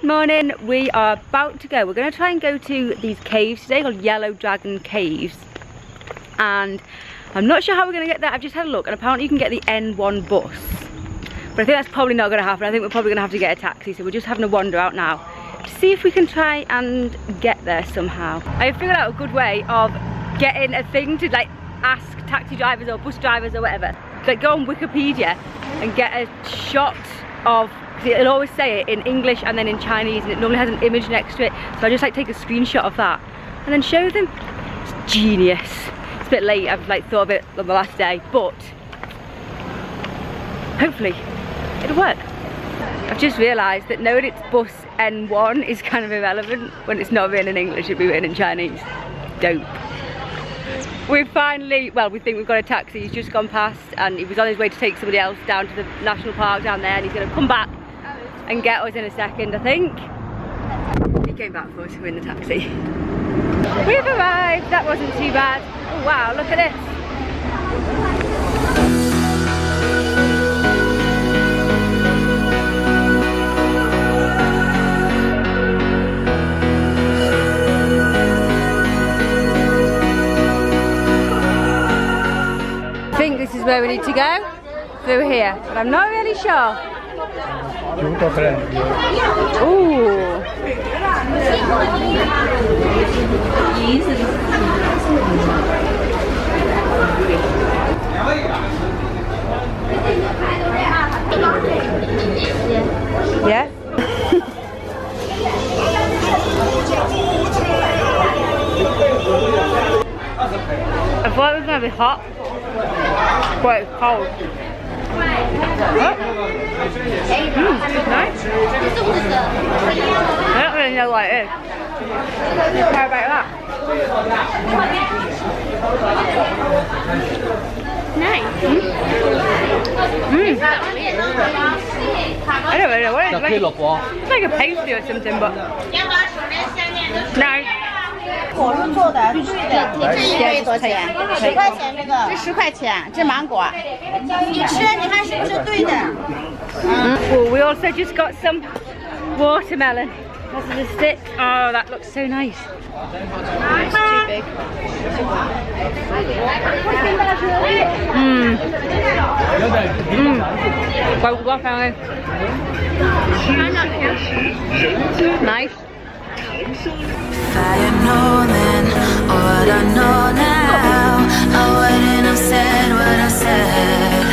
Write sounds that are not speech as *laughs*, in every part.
Good morning. We are about to go. We're going to try and go to these caves today called Yellow Dragon Caves. And I'm not sure how we're going to get there. I've just had a look and apparently you can get the N1 bus. But I think that's probably not going to happen. I think we're probably going to have to get a taxi. So we're just having a wander out now to see if we can try and get there somehow. I figured out a good way of getting a thing to like ask taxi drivers or bus drivers or whatever. Like go on Wikipedia and get a shot of it'll always say it in English and then in Chinese and it normally has an image next to it. So I just like take a screenshot of that and then show them. It's genius. It's a bit late. I've like thought of it on the last day but hopefully it'll work. I've just realised that knowing it's bus N1 is kind of irrelevant when it's not written in English it'd be written in Chinese. Dope. We finally, well, we think we've got a taxi. He's just gone past and he was on his way to take somebody else down to the national park down there and he's going to come back and get us in a second, I think. He came back for us, we're in the taxi. We've arrived, that wasn't too bad. Oh wow, look at this. I think this is where we need to go. Through here, but I'm not really sure. Ooh. Uh, yeah? I thought it was gonna be hot, but it's cold. Oh. Mm, nice. I don't really know what it is. How about that? Nice. Mm. I don't really know what it is. Like, it's like a pastry or something, but no 果是做的，对的。这一个多少钱？十块钱这个。这十块钱，这芒果。你吃，你看是不是对的？ Well, we also just got some watermelon. This is a stick. Oh, that looks so nice. It's too big. Mmm. Mmm. Well, well, family. Nice. If I had known then what I know now, I wouldn't have said what I said.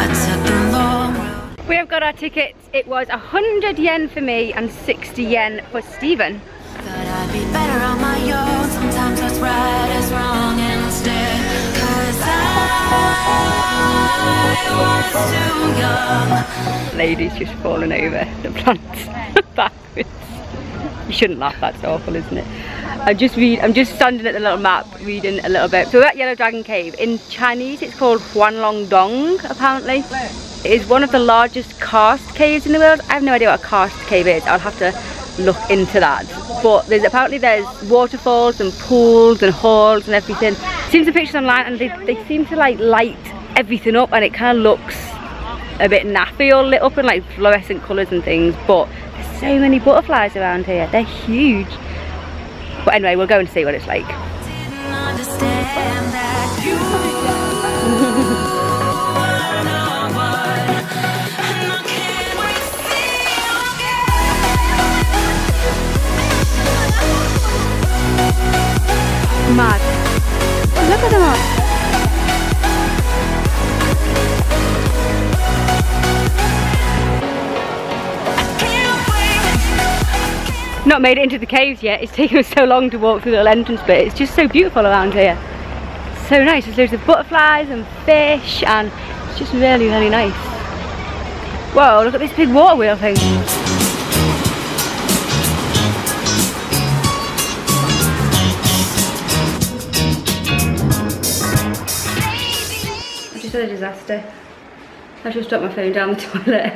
I took the long road. We have got our tickets. It was 100 yen for me and 60 yen for Stephen. Thought I'd be better on my own. Sometimes what's right is wrong instead. Cause I was too young. Lady's just fallen over the plants *laughs* backwards. You shouldn't laugh, that's awful, isn't it? I'm just read, I'm just standing at the little map reading a little bit. So we're at Yellow Dragon Cave. In Chinese it's called Huanglong Dong apparently. It is one of the largest karst caves in the world. I have no idea what a karst cave is. I'll have to look into that. But there's apparently there's waterfalls and pools and halls and everything. Seems some pictures online and they, they seem to like light everything up and it kind of looks a bit naffy all lit up in like fluorescent colours and things but so many butterflies around here. They're huge. But anyway we'll go and see what it's like. *laughs* Mad. Oh, look at them all not made it into the caves yet. It's *laughs* taken us so long to walk through the little entrance bit it's just so beautiful around here. So nice. There's loads of butterflies and fish and it's just really really nice. Whoa look at this big water wheel thing. I just had a disaster. I just dropped my phone down the *laughs* toilet.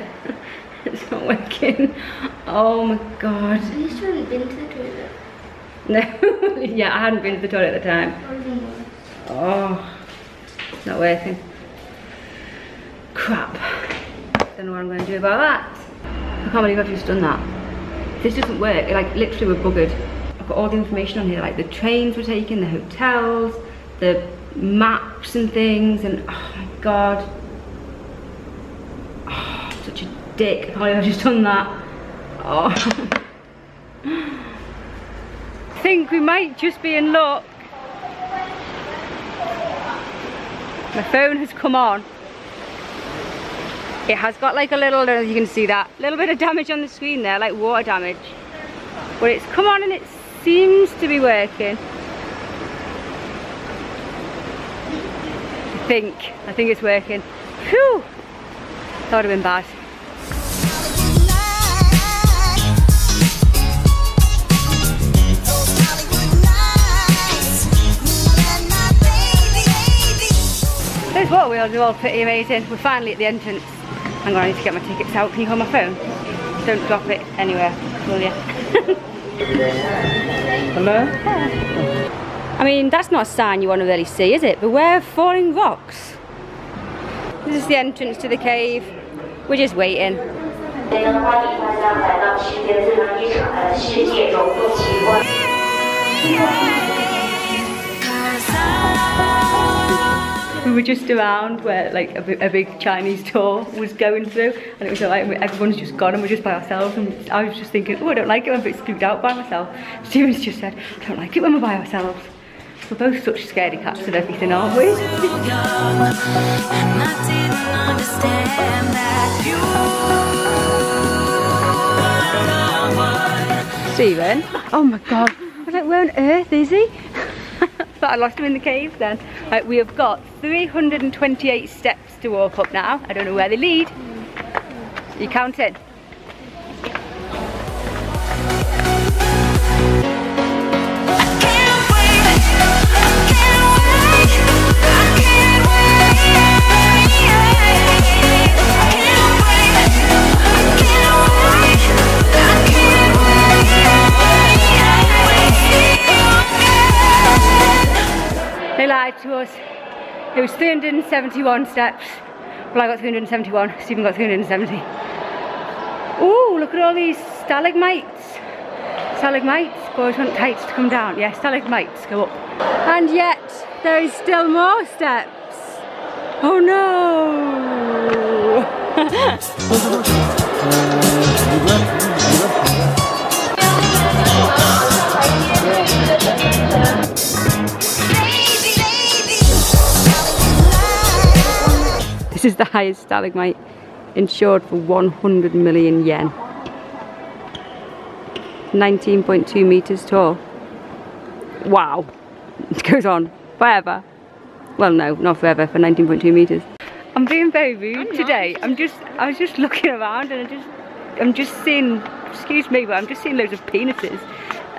It's not working. Oh my god. Have you still been to the toilet? No. *laughs* yeah, I hadn't been to the toilet at the time. Oh, it's not working. Crap. Don't know what I'm going to do about that. I can't believe I've just done that. this doesn't work. Like literally we're buggered. I've got all the information on here, like the trains we're taking, the hotels, the maps and things, and oh my god. Oh, such a dick. I I've just done that. Oh. I think we might just be in luck. My phone has come on. It has got like a little, I don't know if you can see that, little bit of damage on the screen there, like water damage. But it's come on and it seems to be working. I think, I think it's working. Phew! That would have been bad. Those water wheels are all pretty amazing. We're finally at the entrance. Hang on, I need to get my tickets out. Can you hold my phone? Don't drop it anywhere, will you? *laughs* Hello? I mean, that's not a sign you want to really see, is it? Beware of falling rocks. This is the entrance to the cave. We're just waiting. 欢迎大家来到世界自然遗产的世界种族奇观。 *laughs* We were just around where like a, a big Chinese tour was going through and it was like everyone's just gone and we're just by ourselves and I was just thinking, oh I don't like it when I'm spooked out by myself. Stephen's just said, I don't like it when we're by ourselves. We're both such scaredy cats and everything, aren't we? And I didn't understand that Stephen? Oh my god. I was like, where on earth is he? *laughs* Thought I lost him in the cave then. Right, we have got 328 steps to walk up now. I don't know where they lead. You counting? To us. It was 371 steps. Well, I got 371. Stephen got 370. Ooh, look at all these stalagmites. Stalagmites. Boys want tights to come down. Yeah, stalagmites go up. And yet, there is still more steps. Oh no! *laughs* is the highest stalagmite insured for 100 million yen. 19.2 meters tall. Wow. It *laughs* goes on forever. Well, no, not forever, for 19.2 meters. I'm being very rude today. I'm just, I was just *laughs* looking around and I just, I'm just seeing, excuse me, but I'm just seeing loads of penises.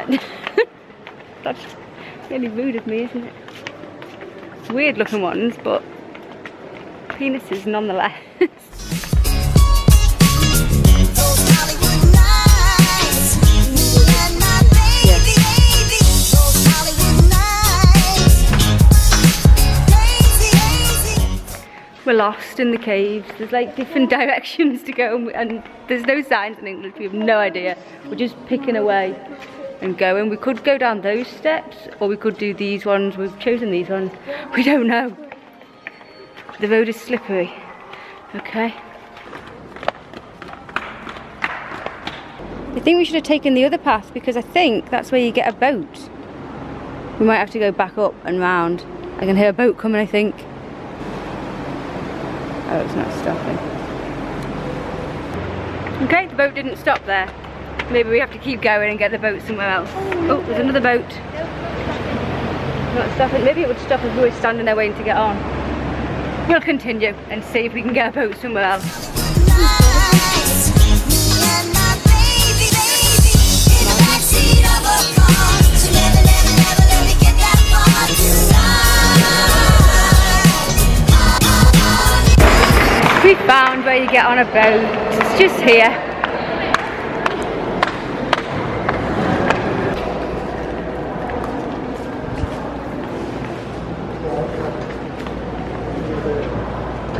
*laughs* That's really rude of me, isn't it? Weird looking ones, but penises nonetheless. *laughs* We're lost in the caves. There's like different *laughs* directions to go, and, there's no signs in English. We have no idea. We're just picking away and going. We could go down those steps, or we could do these ones. We've chosen these ones. *laughs* We don't know. The road is slippery. Okay. I think we should have taken the other path because I think that's where you get a boat. We might have to go back up and round. I can hear a boat coming, I think. Oh, it's not stopping. Okay, the boat didn't stop there. Maybe we have to keep going and get the boat somewhere else. Oh, there's another boat. Not stopping. Maybe it would stop if we were standing there waiting to get on. We'll continue and see if we can get a boat somewhere else. We found where you get on a boat. It's just here.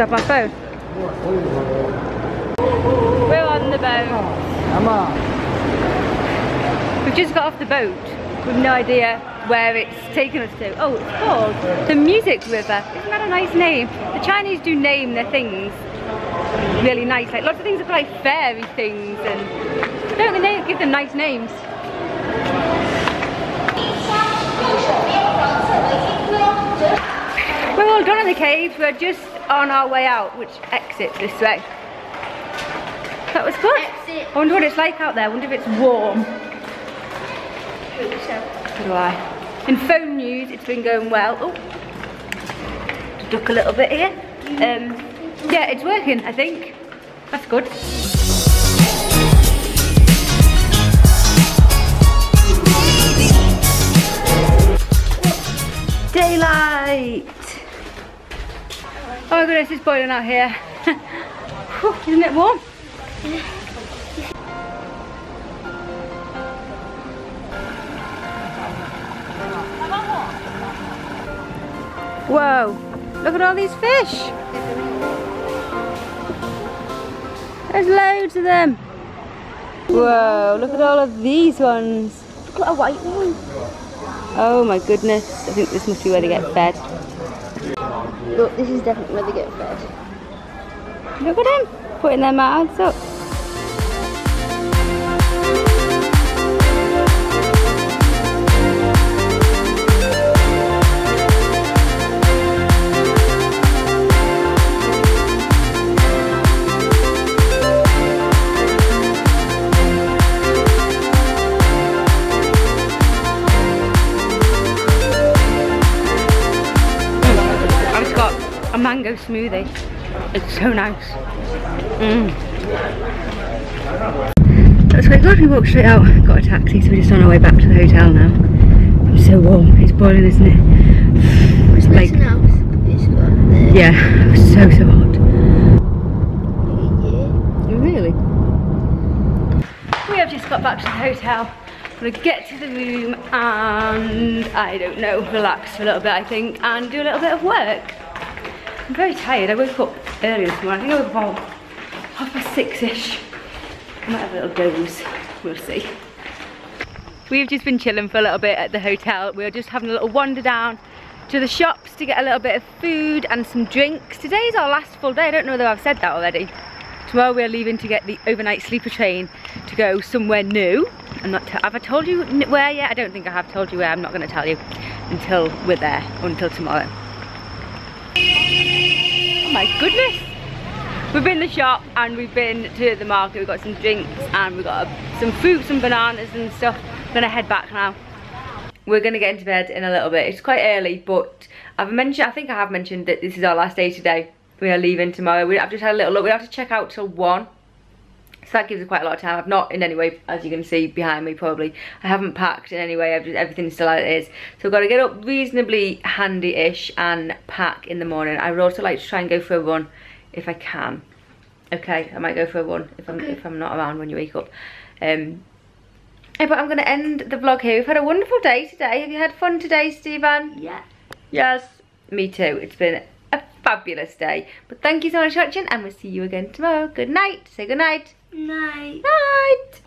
Grab my phone. We're on the boat. Come on. We've just got off the boat with no idea where it's taken us to. Oh, it's called the Music River. Isn't that a nice name? The Chinese do name their things really nice. Like lots of things are like fairy things and don't they give them nice names? We're all done in the caves. We're just on our way out, which exits this way. That was good. Exit. I wonder what it's like out there. I wonder if it's warm. So do I. In phone news, it's been going well. Oh, duck a little bit here. Um, yeah, it's working. I think that's good. Goodness, it's boiling out here. *laughs* Isn't it warm? Whoa, look at all these fish. There's loads of them. Whoa, look at all of these ones. Got a white one. Oh my goodness, I think this must be where they get fed. Look, this is definitely where they get fed. Look at them, putting their mouths up. Mango smoothie. It's so nice. Mm. That's quite good. We walked straight out, got a taxi, so we're just on our way back to the hotel now. It's so warm. It's boiling, isn't it? *sighs* It's like, yeah, so so hot. Really? We have just got back to the hotel. Gonna get to the room and I don't know, relax for a little bit I think and do a little bit of work. I'm very tired. I woke up early this morning. I think I woke up about half past six-ish. I might have a little doze. We'll see. We've just been chilling for a little bit at the hotel. We are just having a little wander down to the shops to get a little bit of food and some drinks. Today's our last full day. I don't know whether I've said that already. Tomorrow we're leaving to get the overnight sleeper train to go somewhere new. I'm not. have I told you where yet? I don't think I have told you where. I'm not going to tell you until we're there. Until tomorrow. My goodness! We've been in the shop and we've been to the market. We've got some drinks and we've got uh, some fruit, some bananas and stuff. I'm gonna head back now. We're gonna get into bed in a little bit. It's quite early, but I've mentioned. I think I have mentioned that this is our last day today. We are leaving tomorrow. We, I've just had a little look. We have to check out till one. So that gives us quite a lot of time. I've not in any way, as you can see behind me probably, I haven't packed in any way. I've just, everything's still as it is. So I've got to get up reasonably handy-ish and pack in the morning. I would also like to try and go for a run if I can. Okay, I might go for a run if I'm if I'm not around when you wake up. Um, but I'm going to end the vlog here. We've had a wonderful day today. Have you had fun today, Stephen? Yeah. Yes, me too. It's been a fabulous day. But thank you so much for watching and we'll see you again tomorrow. Good night. Say good night. Night. Night.